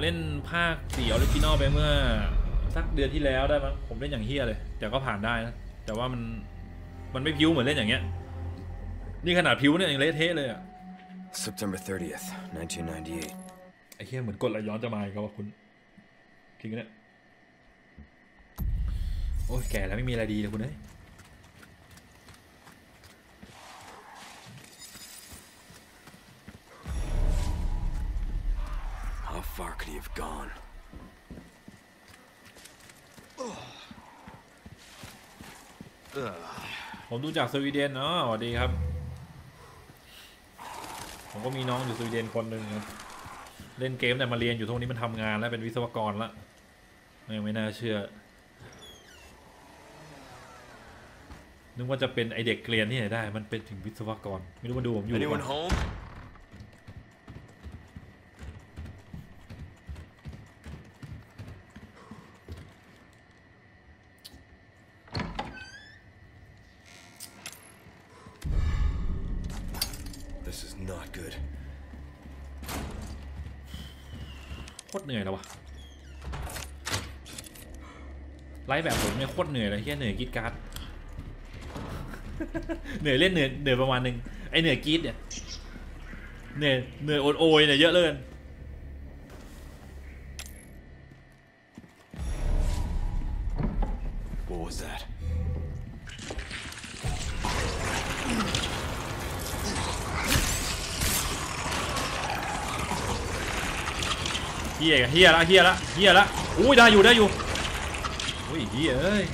เล่นภาคสี่ original ไปเมื่อ สักเดือนที่แล้วได้มั้งผมเล่นอย่างเหี้ยเลย แต่ก็ผ่านได้นะ แต่ว่ามันมันไม่พลิ้วเหมือนเล่นอย่างเงี้ย นี่ขนาดพลิ้วเนี่ยยังเละเทะเลยอะ September 30th, 1998. ไอ้เหี้ยเหมือนกดไหลย้อนจะมาอีกแล้วว่ะคุณจริงๆเนี่ย โอ้ยแก่แล้วไม่มีอะไรดีเลยคุณเอ้ย far could he have gone? ผมดูจากสวีเดนอ๋อสวัสดีครับ ผมก็มีน้องอยู่สวีเดนคนหนึ่งครับ เล่นเกมแต่มาเรียนอยู่ทุกวันนี้มันทำงานแล้วเป็นวิศวกรละไม่ไม่น่าเชื่อ นึกว่าจะเป็นไอเด็กเรียนที่ไหนได้ มันเป็นถึงวิศวกร ไม่รู้มาดูผมอยู่ This is not good. โคตรเหนื่อยแล้ววะไลฟ์แบบผมเนี่ยโคตรเหนื่อยเลยแค่เหนื่อยกรีดการ์ดเหนื่อยเล่นเหนื่อยเหนื่อยประมาณหนึ่งไอเหนื่อยกรีดเนี่ยเหนื่อยเหนื่อยโอดโอยเนี่ยเยอะเลย เฮียเฮียละเฮียละเฮียละอุ้ยได้อยู่ได้อยู่อุ้ยเฮียเอ้ย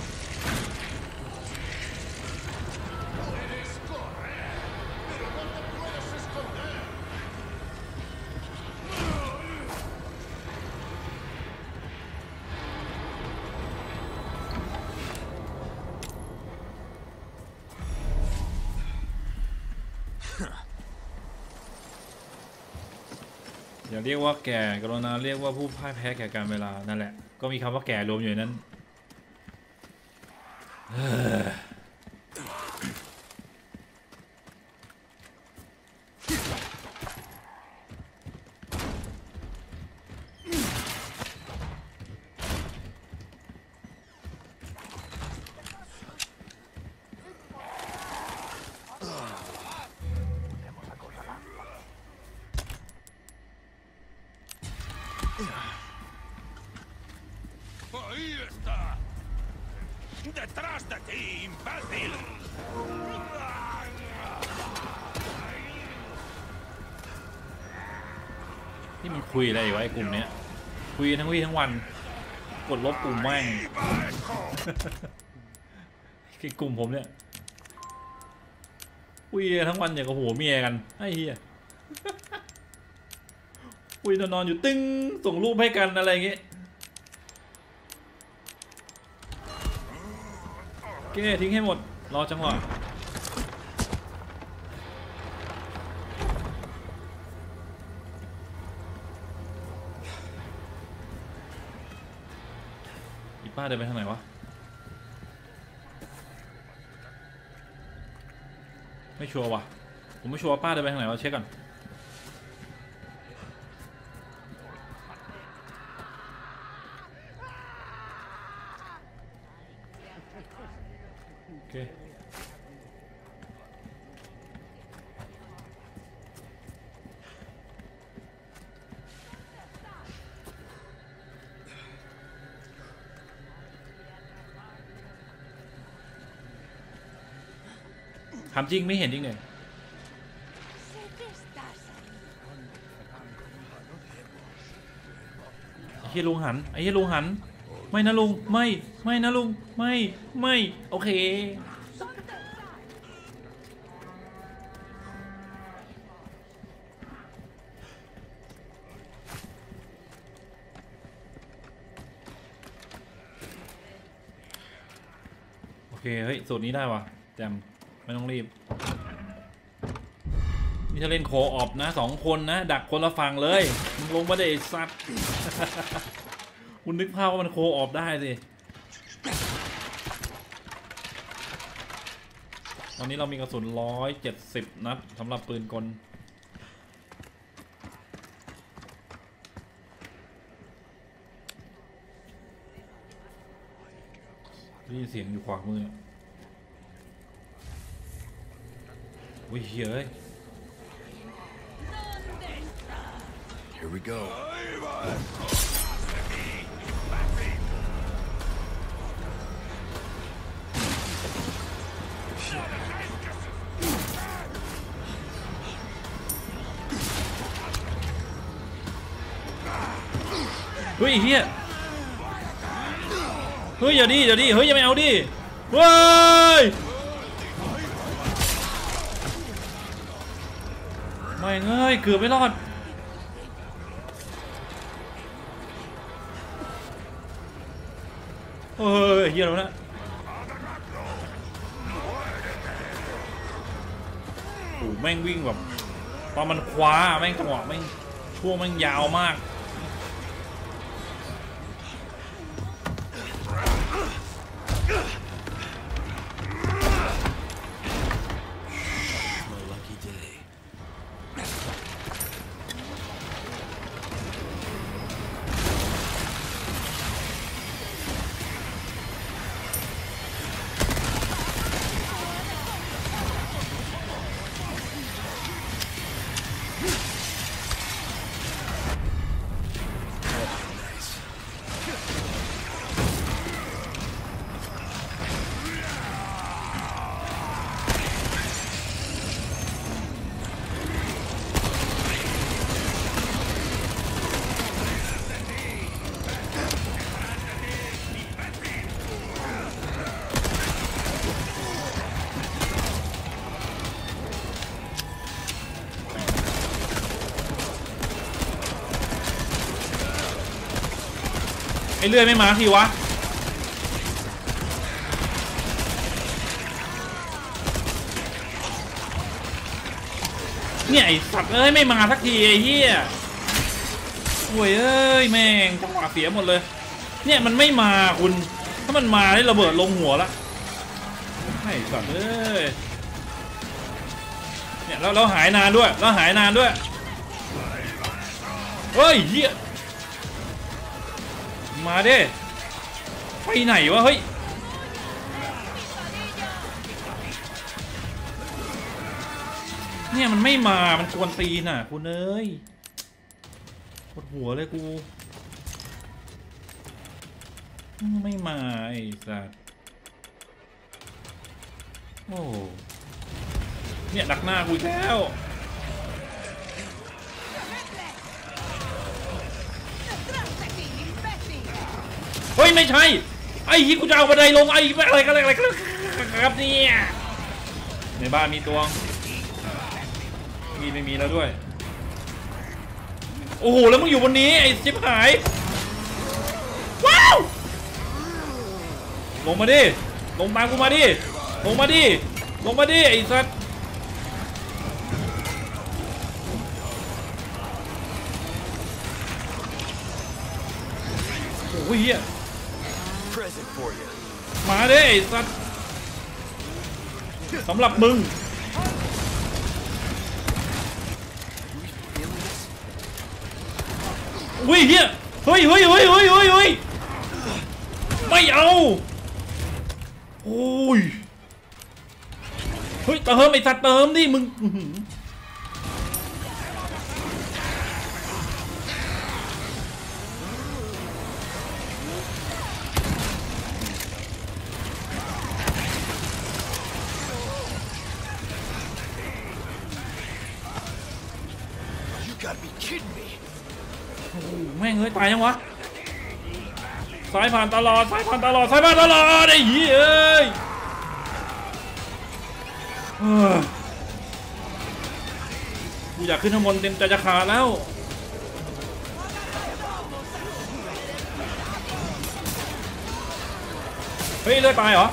อย่าเรียกว่าแก่กรุณาเรียกว่าผู้พ่ายแพ้แก่การเวลานั่นแหละ ก็มีคำว่าแก่รวมอยู่ในนั้น Detrás de ti, imbécil. นี่มันคุยอะไรอยู่วะไอ้กลุ่มเนี้ย คุยทั้งวี่ทั้งวัน กดลบกลุ่มแม่งไอ้กลุ่มผมเนี่ยคุยทั้งวันอย่างกับหัวเมียกันไอ้เหี้ยคุยนอนๆอยู่ตึ้งส่งรูปให้กันอะไรอย่างเงี้ยโอ เคทิ้งให้หมด รอจังหวะอีป้าเดินไปทางไหนวะ ไม่ชัวร์ว่ะ ผมไม่ชัวร์ว่าป้าเดินไปทางไหนวะเช็คก่อน โอเค ถามจริงไม่เห็นจริง เลย Sé que estás ahí. ไอ้เฮียลุงหัน ไอ้เฮียลุงหัน ไม่นะลุง ไม่ ไม่นะลุง ไม่ ไม่ โอเค โอเค เฮ้ย สูตรนี้ได้วะแจมไม่ต้องรีบ นี่ถ้าเล่นโคออบนะสองคนนะ ดักคนละฝั่งเลย มึงลงมาได้ไอ้สัตว์ คุณนึกภาพว่ามันโคออกได้สิตอนนี้เรามีกระสุนร้อยเจ็ดสิบนัดสำหรับปืนกล นี่เสียงอยู่ขวามือวิ่ยเฮ้ย Here we go. เฮ้ยเฮียเฮ้ยอย่าดิอย่าดิเฮ้ยอย่าไม่เอาดิเว้ยไม่เงยเกือบไม่รอดเฮ้ยเฮียแล้วนะโอ้แม่งวิ่งแบบตอนมันคว้าแม่งจังหวะแม่งช่วงแม่งยาวมาก ไอ้เลื่อยไม่มาทีวะเนี่ยไอ้สัตว์เอ้ยไม่มาสักทีไอ้เหี้ยโวยเอ้ยแม่งจังหวะเสียหมดเลย เนี่ยมันไม่มาคุณถ้ามันมาได้ระเบิดลงหัวละไอ้สัตว์เอ้ยเนี่ยแล้วเราหายนานด้วยแล้วหายนานด้วยเฮ้ยเหี้ย มาเดิไปไหนวะเฮ้ยเนี่ยมันไม่มา มันกวนตีนอะคุณเอ้ยปวดหัวเลยกูไม่มาไอ้สัสโอ้เนี่ยดักหน้ากูแล้ว เฮ้ยไม่ใช่ ไอ้ที่กูจะเอาบันไดลงไอ้อะไรกันอะไรกันครับเนี่ยในบ้านมีตัวมีไม่มีแล้วด้วย โอ้โหแล้วมึงอยู่บนนี้ไอ้ชิบหาย ว้าว ลงมาดิ ลงมากูมาดิ ลงมาดิ ลงมาดิไอ้สัสโอ้ยเฮีย มาเด้ไอ้สัตว์สำหรับมึง อุ้ยเฮียเฮ้ยเฮ้ยเฮ้ยเฮ้ยเฮ้ยเฮ้ยไม่เอา โอ้ย เฮ้ย เติมไอ้สัตว์เติมดิมึง อื้อหือ You gotta be kidding me. แม่งเฮ้ยตายยังวะสายผ่านตลอดสายผ่านตลอดสายผ่านตลอดไอ้เหี้ยเอ้ยเออกูอยากขึ้นข้างบนเต็มใจจะขาดแล้วเฮ้ยเลือดตายเหรอ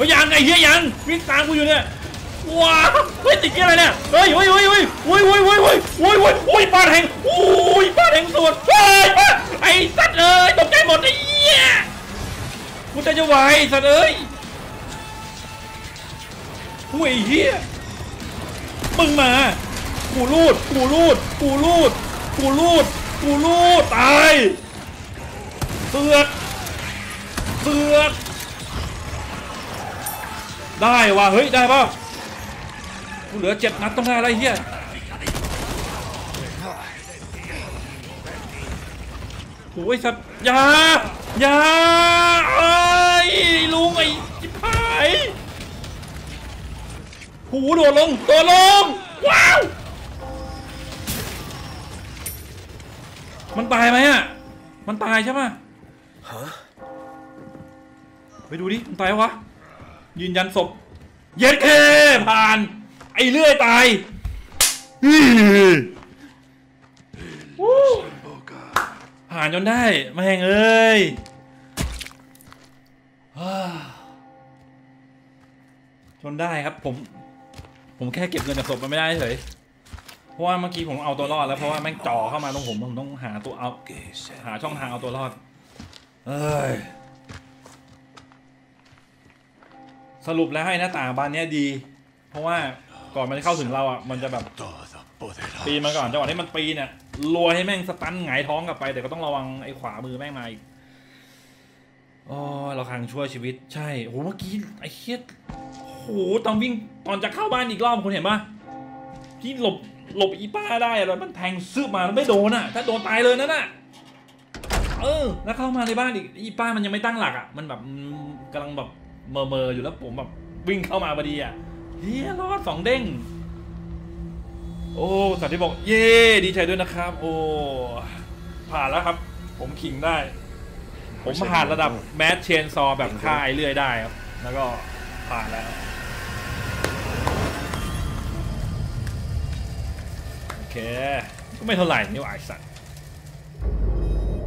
ฮ้ยยังไอ้เหี้ยยังวิ่งตามกูอยู่เนี่ยว้าวเฮ้ยติดเกียร์อะไรเนี่ยเฮ้ยเฮ้ยเฮ้ยเฮ้ยเฮ้ยเฮ้ยเฮ้ยเฮ้ยเฮ้ยเฮ้ยเฮ้ยปาดแหงโอ้ยปาดแหงสวนเฮ้ยปาดไอ้สัตว์เอ้ยตกใจหมดไอ้เหี้ยกูจะจะไหวสัตว์เอ้ยโอ้ยเหี้ยมึงมากูรูดกูรูดกูรูดกูรูดกูรู้ตายเสือกเสือก ได้ว่ะเฮ้ยได้ป่ะกูเหลือเจ็ดนัดต้องได้อะไรเฮียโอ้ยสัตว์อยาอยาเอ้ยลุงไอ้จิบหายหูโดดลงโดดลง ว้าว มันตายไหมอะ มันตายใช่ปะฮะไปดูดิ มันตายวะ ยืนยันศพ เย็ดเคผ่าน ไอ้เลื่อยตายผ่านจนได้แม่งเอ้ยจนได้ครับผม ผมแค่เก็บเงินจากศพมันไม่ได้เฉยเพราะว่าเมื่อกี้ผมเอาตัวรอดแล้วเพราะว่าแม่งจ่อเข้ามาตรงผมผมต้องหาตัวเอาหาช่องทางเอาตัวรอด เอ้ย สรุปแล้วให้หน้าต่างบานเนี้ยดี เพราะว่าก่อนมันจะเข้าถึงเราอะมันจะแบบ Todo poderoso. ปีนมาก่อนจังหวะที่มันปีนเนี่ยรัวให้แม่งสตันหงายท้องกลับไปแต่ก็ต้องระวังไอ้ขวามือแม่งมาอีกโอ้ยเราคังช่วยชีวิตใช่โหเมื่อกี้ไอ้เฮียโหตอนวิ่งตอนจะเข้าบ้านอีกรอบคุณเห็นปะที่หลบหลบอีป้าได้อะแล้วมันแทงซึบมาแล้วไม่โดนอะ ถ้าโดนตายเลยนั่นน่ะเออ แล้วเข้ามาในบ้านอีกอีป้ามันยังไม่ตั้งหลักอะ มันแบบอืมกำลังแบบ เมอเมอๆอยู่แล้วผมแบบวิ่งเข้ามาพอดีอะเฮียรอดสองเด้ง โอ้สัตว์ที่บอก เย่ดีใจด้วยนะครับ โอ้ผ่านแล้วครับ ผมขิงได้ ผมผ่านระดับแมสเชนซอแบบค่ายเรื่อยได้ครับ แล้วก็ผ่านแล้วโอเค ก็ไม่เท่าไหร่นี่ว่าไอสัตว์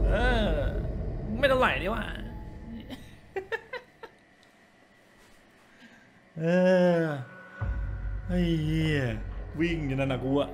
เออ ไม่เท่าไหร่นี่ว่า เออไอ้เหี้ยวิ่งอยู่นั่นนะกูอะ